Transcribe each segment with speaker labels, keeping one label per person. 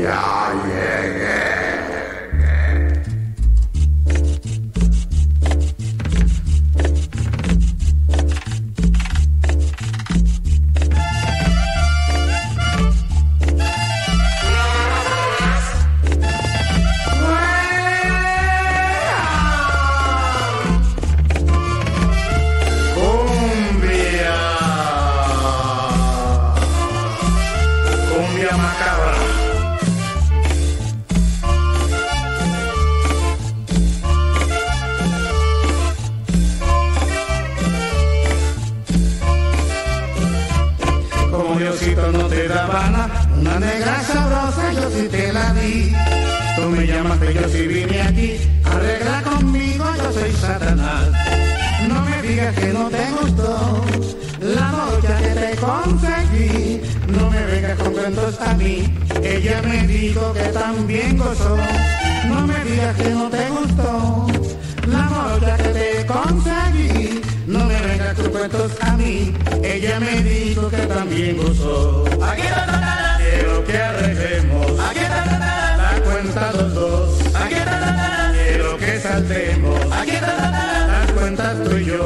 Speaker 1: Ya llegué. Cumbia. Cumbia macabra. La Habana, una negra sabrosa, yo sí te la di. Tú me llamaste, yo sí vine aquí, arregla conmigo, yo soy Satanás. No me digas que no te gustó la noche que te conseguí. No me vengas con cuentos a mí, ella me dijo que también gozó. No me digas que no te gustó la noche que te conseguí. No me vengas con cuentos a mí, ella me dijo que también gozó.
Speaker 2: Aquí está
Speaker 1: Quiero que arreglemos
Speaker 2: Aquí está
Speaker 1: la cuenta los dos.
Speaker 2: Aquí está
Speaker 1: Quiero que saltemos
Speaker 2: Aquí está
Speaker 1: las cuentas tú y yo.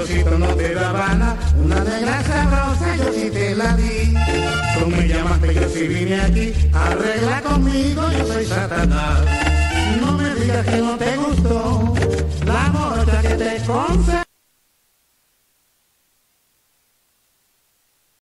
Speaker 1: Diosito no te da Habana, una negra sabrosa yo sí te la di. Tú me llamaste, yo sí vine aquí, arregla conmigo, yo soy Satanás. No me digas que no te gustó la mocha que te conseguí.